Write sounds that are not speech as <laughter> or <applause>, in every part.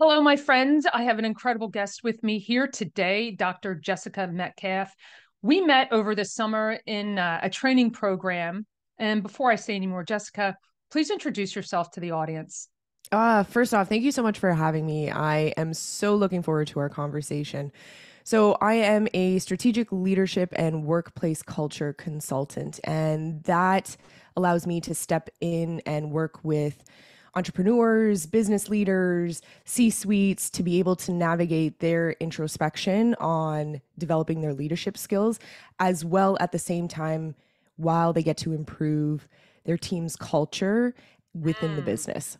Hello, my friends. I have an incredible guest with me here today, Dr. Jessica Metcalfe. We met over the summer in uh, a training program. And before I say any more, Jessica, please introduce yourself to the audience. Uh, first off, thank you so much for having me. I am so looking forward to our conversation. So, I am a strategic leadership and workplace culture consultant, and that allows me to step in and work with entrepreneurs, business leaders, C suites to be able to navigate their introspection on developing their leadership skills, as well at the same time while they get to improve their team's culture within the mm. business.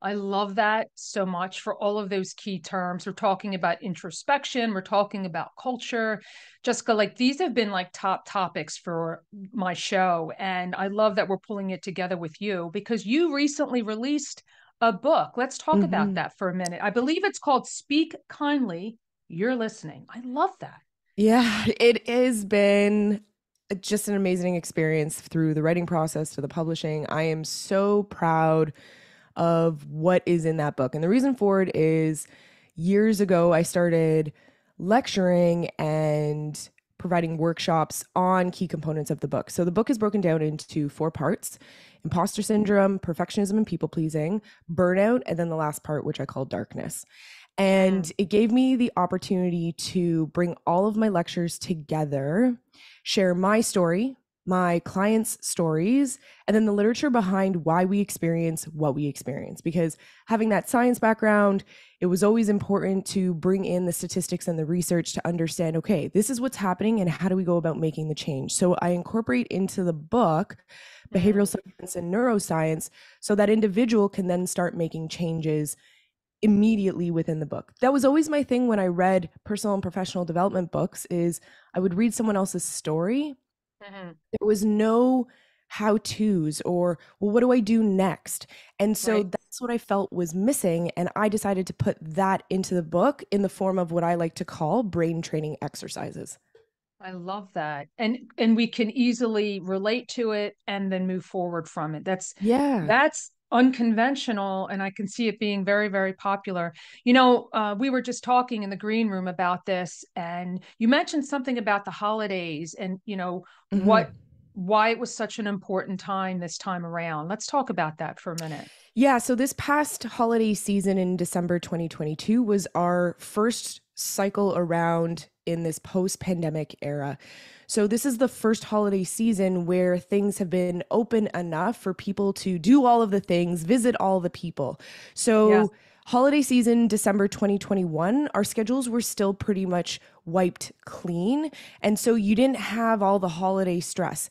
I love that so much for all of those key terms. We're talking about introspection, we're talking about culture. Jessica, like these have been like top topics for my show. And I love that we're pulling it together with you because you recently released a book. Let's talk mm-hmm. about that for a minute. I believe it's called Speak Kindly, You're Listening. I love that. Yeah, it has been just an amazing experience through the writing process to the publishing. I am so proud of what is in that book. And the reason for it is years ago, I started lecturing and providing workshops on key components of the book. So the book is broken down into four parts imposter syndrome, perfectionism and people pleasing, burnout, and then the last part, which I call darkness. And mm. it gave me the opportunity to bring all of my lectures together, share my story, my clients' stories, and then the literature behind why we experience what we experience. Because having that science background, it was always important to bring in the statistics and the research to understand okay, this is what's happening and how do we go about making the change. So I incorporate into the book behavioral mm-hmm. science and neuroscience so that individual can then start making changes immediately within the book. That was always my thing when I read personal and professional development books is I would read someone else's story Mm-hmm. There was no how to's or, well, what do I do next? And so right. that's what I felt was missing. And I decided to put that into the book in the form of what I like to call brain training exercises. I love that. And and we can easily relate to it and then move forward from it. That's yeah. That's unconventional and i can see it being very very popular. You know uh, we were just talking in the green room about this and you mentioned something about the holidays and you know mm-hmm. what why it was such an important time this time around. Let's talk about that for a minute. Yeah so this past holiday season in december 2022 was our first cycle around in this post pandemic era so this is the first holiday season where things have been open enough for people to do all of the things, visit all the people. So yes. holiday season December 2021, our schedules were still pretty much wiped clean, and so you didn't have all the holiday stress.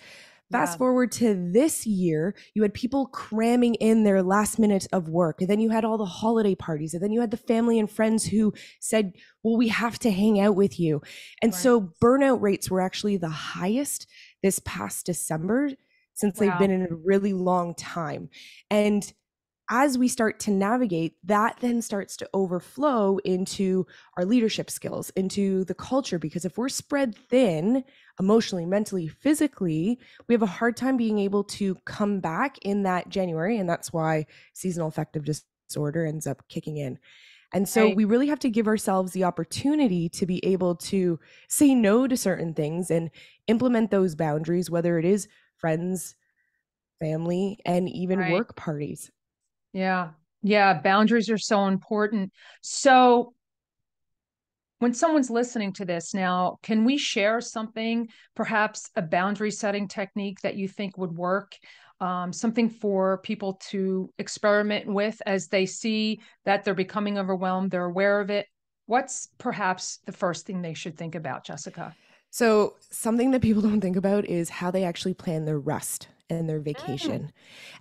Fast yeah. forward to this year, you had people cramming in their last minute of work. And then you had all the holiday parties. And then you had the family and friends who said, Well, we have to hang out with you. And right. so burnout rates were actually the highest this past December since wow. they've been in a really long time. And as we start to navigate, that then starts to overflow into our leadership skills, into the culture. Because if we're spread thin emotionally, mentally, physically, we have a hard time being able to come back in that January. And that's why seasonal affective disorder ends up kicking in. And so right. we really have to give ourselves the opportunity to be able to say no to certain things and implement those boundaries, whether it is friends, family, and even right. work parties. Yeah. Yeah. Boundaries are so important. So, when someone's listening to this now, can we share something, perhaps a boundary setting technique that you think would work? Um, something for people to experiment with as they see that they're becoming overwhelmed, they're aware of it. What's perhaps the first thing they should think about, Jessica? So, something that people don't think about is how they actually plan their rest and their mm. vacation.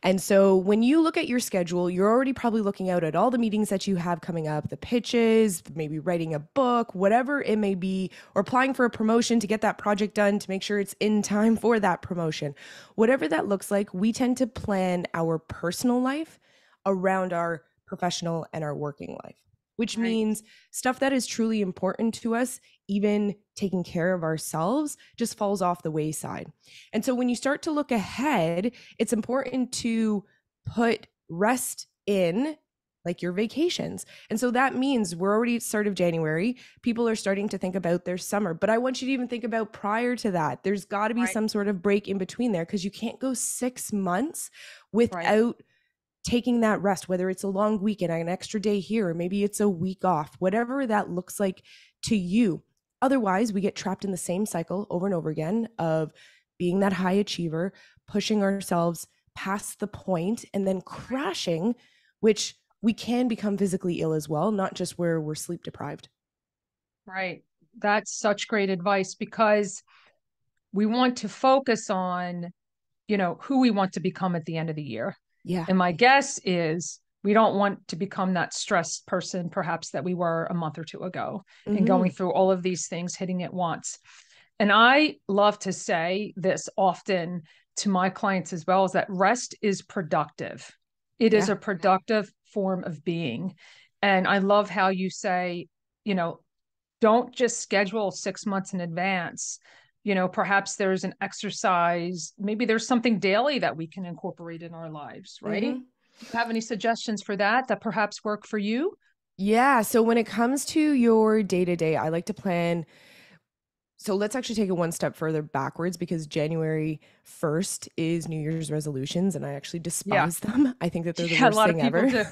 And so when you look at your schedule, you're already probably looking out at all the meetings that you have coming up, the pitches, maybe writing a book, whatever it may be, or applying for a promotion to get that project done to make sure it's in time <laughs> for that promotion. Whatever that looks like, we tend to plan our personal life around our professional and our working life which right. means stuff that is truly important to us, even taking care of ourselves, just falls off the wayside. And so when you start to look ahead, it's important to put rest in like your vacations. And so that means we're already at start of January. People are starting to think about their summer. But I want you to even think about prior to that. There's got to be right. some sort of break in between there because you can't go six months without right. Taking that rest, whether it's a long weekend, an extra day here, or maybe it's a week off, whatever that looks like to you. Otherwise, we get trapped in the same cycle over and over again of being that high achiever, pushing ourselves past the point, and then crashing, which we can become physically ill as well, not just where we're sleep deprived. Right. That's such great advice because we want to focus on, you know, who we want to become at the end of the year. Yeah. And my guess is we don't want to become that stressed person perhaps that we were a month or two ago mm-hmm. and going through all of these things hitting it once. And I love to say this often to my clients as well is that rest is productive. It yeah. is a productive form of being. And I love how you say, you know, don't just schedule six months in advance. You know, perhaps there's an exercise, maybe there's something daily that we can incorporate in our lives, right? Mm-hmm. Do you have any suggestions for that that perhaps work for you? Yeah. So when it comes to your day to day, I like to plan so let's actually take it one step further backwards because January 1st is New Year's resolutions and I actually despise yeah. <laughs> them. I think that they're the yeah, worst thing ever.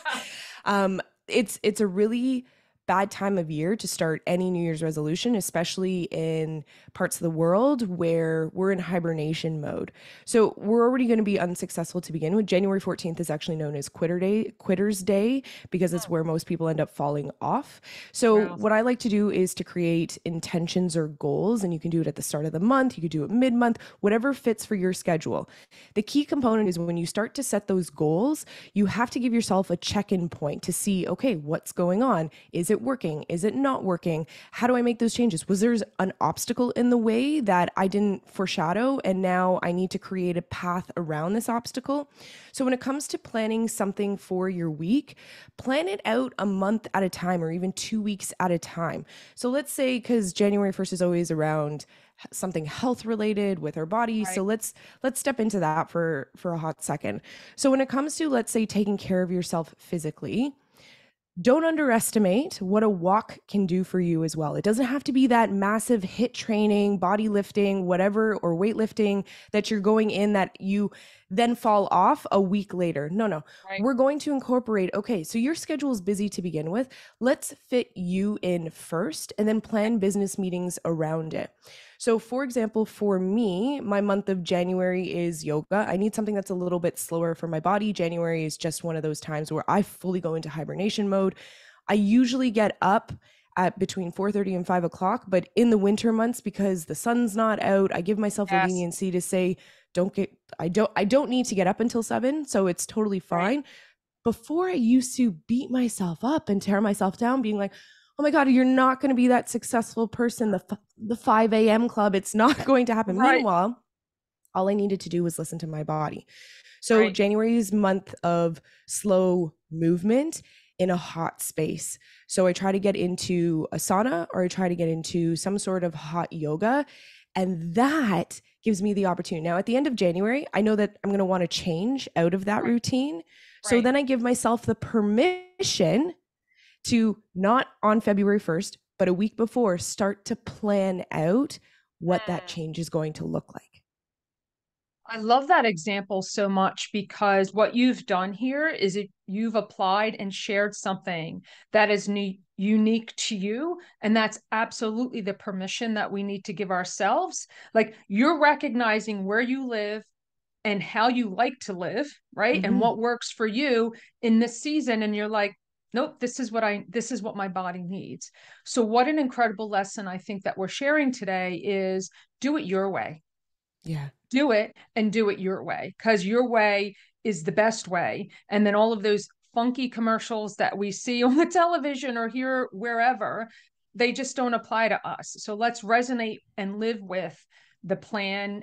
<laughs> um, it's it's a really bad time of year to start any New Year's resolution, especially in parts of the world where we're in hibernation mode. So we're already going to be unsuccessful to begin with. January 14th is actually known as Quitter Day, Quitter's Day, because it's where most people end up falling off. So wow. what I like to do is to create intentions or goals, and you can do it at the start of the month, you could do it mid month, whatever fits for your schedule. The key component is when you start to set those goals, you have to give yourself a check in point to see, okay, what's going on? Is it working? Is it not working? How do I make those changes? Was there an obstacle in the way that I didn't foreshadow and now I need to create a path around this obstacle? So when it comes to planning something for your week, plan it out a month at a time or even 2 weeks at a time. So let's say cuz January 1st is always around something health related with our body right. so let's let's step into that for for a hot second so when it comes to let's say taking care of yourself physically don't underestimate what a walk can do for you as well. It doesn't have to be that massive HIIT training, body lifting, whatever, or weightlifting that you're going in that you then fall off a week later. No, no. Right. We're going to incorporate, okay, so your schedule is busy to begin with. Let's fit you in first and then plan business meetings around it. So, for example, for me, my month of January is yoga. I need something that's a little bit slower for my body. January is just one of those times where I fully go into hibernation mode. I usually get up at between 4.30 and 5 o'clock but in the winter months because the sun's not out i give myself yes. a leniency to say don't get i don't i don't need to get up until 7 so it's totally fine right. before i used to beat myself up and tear myself down being like oh my god you're not going to be that successful person the the 5 a.m club it's not <laughs> going to happen right. meanwhile all i needed to do was listen to my body so right. january's month of slow movement in a hot space so i try to get into a sauna or i try to get into some sort of hot yoga and that gives me the opportunity now at the end of january i know that i'm going to want to change out of that right. routine so then i give myself the permission to not on February 1st, but a week before, start to plan out what that mm. change is going to look like. I love that example so much because what you've done here is it, you've applied and shared something that is ne- unique to you. And that's absolutely the permission that we need to give ourselves. Like you're recognizing where you live and how you like to live, right? Mm-hmm. And what works for you in this season. And you're like, nope this is what i this is what my body needs so what an incredible lesson i think that we're sharing today is do it your way yeah do it and do it your way because your way is the best way and then all of those funky commercials that we see <laughs> on the television or hear wherever they just don't apply to us so let's resonate and live with the plan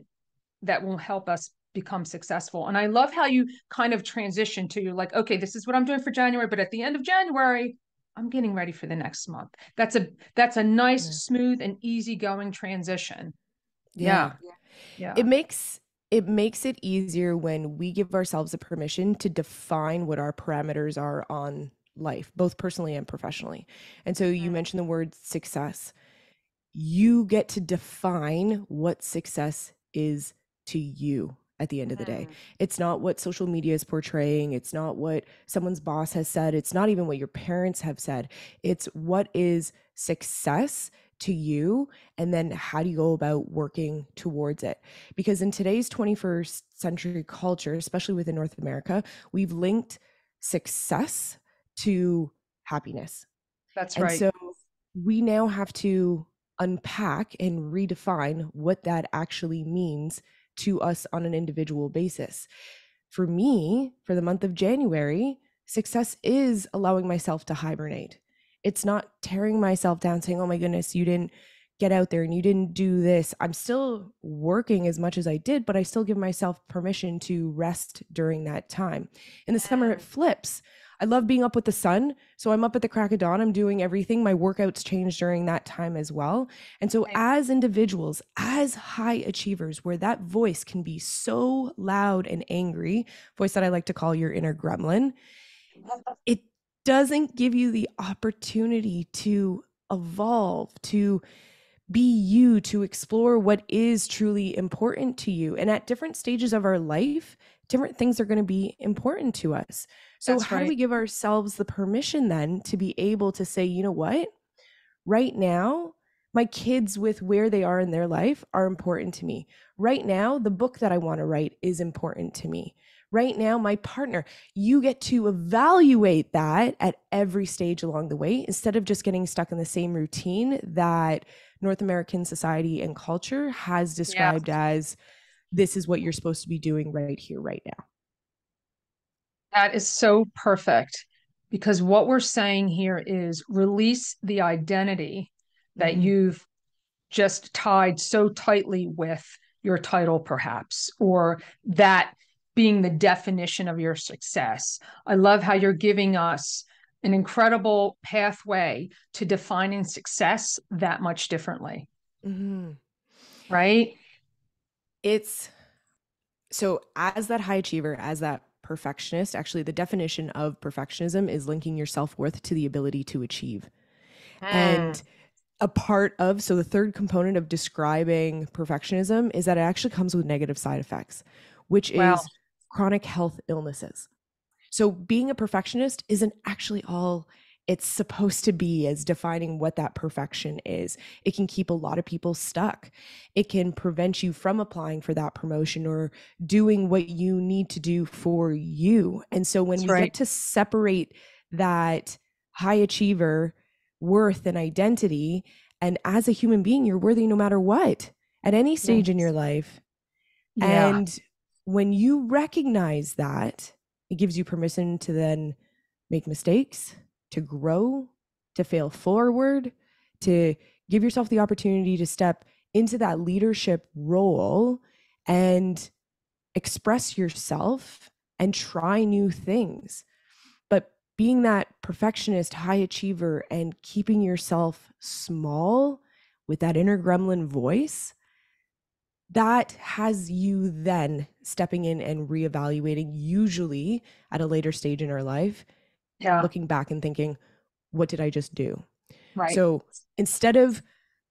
that will help us become successful. And I love how you kind of transition to you're like, okay, this is what I'm doing for January, but at the end of January, I'm getting ready for the next month. That's a that's a nice, yeah. smooth, and easygoing transition. Yeah. yeah. Yeah. It makes it makes it easier when we give ourselves a permission to define what our parameters are on life, both personally and professionally. And so you mentioned the word success. You get to define what success is to you at the end of the day. Mm. It's not what social media is portraying. It's not what someone's boss has said. It's not even what your parents have said. It's what is success to you and then how do you go about working towards it? Because in today's 21st century culture especially within north america we've linked success to happiness. That's and right. so we now have to unpack and redefine what that actually means to us on an individual basis. For me for the month of january success is allowing myself to hibernate it's not tearing myself down saying, oh my goodness, you didn't get out there and you didn't do this. I'm still working as much as I did, but I still give myself permission to rest during that time. In the summer, it mm. flips. I love being up with the sun. So I'm up at the crack of dawn. I'm doing everything. My workouts change during that time as well. And so, as individuals, as high achievers, where that voice can be so loud and angry, voice that I like to call your inner gremlin, it doesn't give you the opportunity to evolve, to be you, to explore what is truly important to you. And at different stages of our life, different things are going to be important to us. So, That's how right. do we give ourselves the permission then to be able to say, you know what? Right now, my kids, with where they are in their life, are important to me. Right now, the book that I want to write is important to me right now my partner you get to evaluate that at every stage along the way instead of just getting stuck in the same routine that north american society and culture has described yeah. as this is what you're supposed to be doing right here right now that is so perfect because what we're saying here is release the identity that mm-hmm. you've just tied so tightly with your title perhaps or that being the definition of your success. I love how you're giving us an incredible pathway to defining success that much differently. Mm-hmm. Right? It's so, as that high achiever, as that perfectionist, actually, the definition of perfectionism is linking your self worth to the ability to achieve. Mm. And a part of, so the third component of describing perfectionism is that it actually comes with negative side effects, which wow. is chronic health illnesses. So being a perfectionist isn't actually all it's supposed to be as defining what that perfection is. It can keep a lot of people stuck. It can prevent you from applying for that promotion or doing what you need to do for you. And so when That's we right. get to separate that high achiever worth and identity, and as a human being, you're worthy no matter what at any stage yes. in your life. Yeah. And when you recognize that, it gives you permission to then make mistakes, to grow, to fail forward, to give yourself the opportunity to step into that leadership role and express yourself and try new things. Being that perfectionist, high achiever, and keeping yourself small with that inner gremlin voice that has you then stepping in and reevaluating, usually at a later stage in our life, yeah. looking back and thinking, what did I just do? Right. So instead of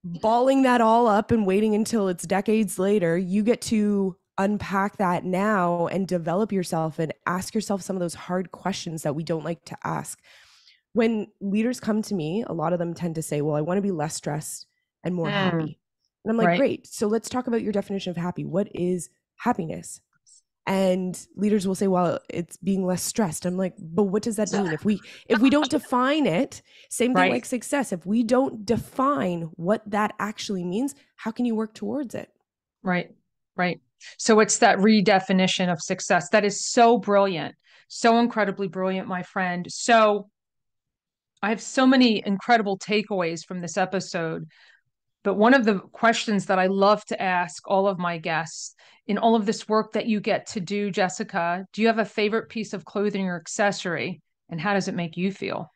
balling that all up and waiting until it's decades later, you get to unpack that now and develop yourself and ask yourself some of those hard questions that we don't like to ask. When leaders come to me, a lot of them tend to say, Well, I want to be less stressed and more mm. happy. And I'm like, right. great. So let's talk about your definition of happy. What is happiness? And leaders will say, well, it's being less stressed. I'm like, but what does that mean? If we if we don't <laughs> define it, same thing right. like success. If we don't define what that actually means, how can you work towards it? Right. Right. So it's that redefinition of success. That is so brilliant. So incredibly brilliant, my friend. So I have so many incredible takeaways from this episode. But one of the questions that I love to ask all of my guests in all of this work that you get to do, Jessica, do you have a favorite piece of clothing or accessory? And how does it make you feel?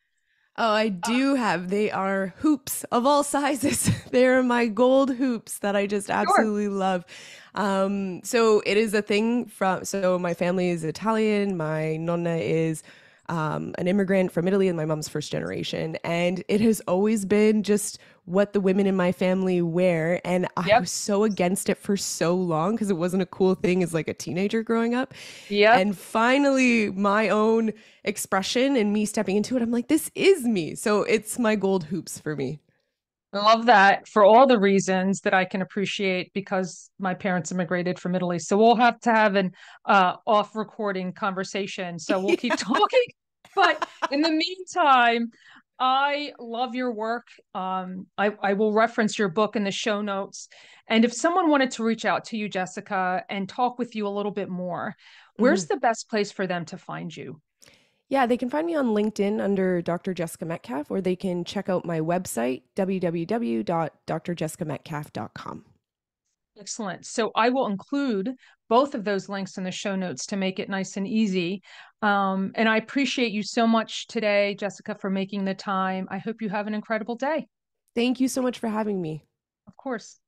Oh, I do have. They are hoops of all sizes. <laughs> They're my gold hoops that I just absolutely sure. love. Um, so it is a thing from. So my family is Italian. My nonna is um, an immigrant from Italy, and my mom's first generation. And it has always been just what the women in my family wear. And I was so against it for so long because it wasn't a cool thing as like a teenager growing up. Yeah. And finally, my own expression and me stepping into it, I'm like, this is me. So it's my gold hoops for me. I love that for all the reasons that I can appreciate because my parents immigrated from Italy. So we'll have to have an uh, off recording conversation. So we'll keep <laughs> talking. But in the meantime, I love your work. Um, I, I will reference your book in the show notes. And if someone wanted to reach out to you, Jessica, and talk with you a little bit more, where's mm-hmm. the best place for them to find you? Yeah, they can find me on LinkedIn under Dr. Jessica Metcalfe, or they can check out my website, www.drjessicametcalf.com. Excellent. So I will include both of those links in the show notes to make it nice and easy. Um, and I appreciate you so much today, Jessica, for making the time. I hope you have an incredible day. Thank you so much for having me. Of course.